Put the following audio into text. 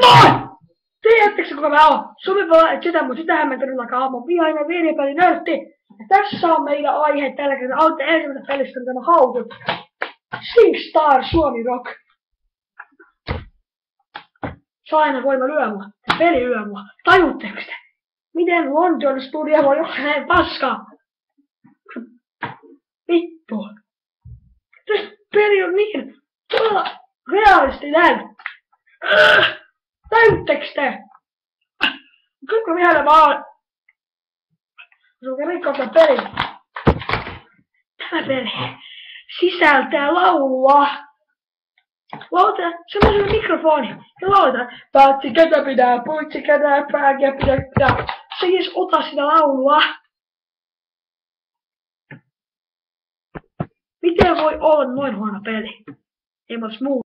Moi! Tiedättekö kuka mä oon? Suomen sitä mun sitä hämmentänyt alkaa mun vihainen videopeli nörtti. Ja tässä on meidän aihe tällä kertaa. Autte pelistä on tämä haukut. SingStar Suomi Rock. Se aina voima lyö mua. Peli lyö mua. Tajutteko te? Miten London Studio voi olla näin paskaa? Vittu. Se peli on niin todella realistinen. Täyttekö te? Kuinka vielä mä oon? Sun rikkoa peli. Tämä peli sisältää laulua. Lauta semmoisella mikrofoni ja lauta. Patsi ketä pitää, puitsi ketä, pääkiä pitää, pitää. Se ei edes ota sitä laulua. Miten voi olla noin huono peli? Ei mä muu.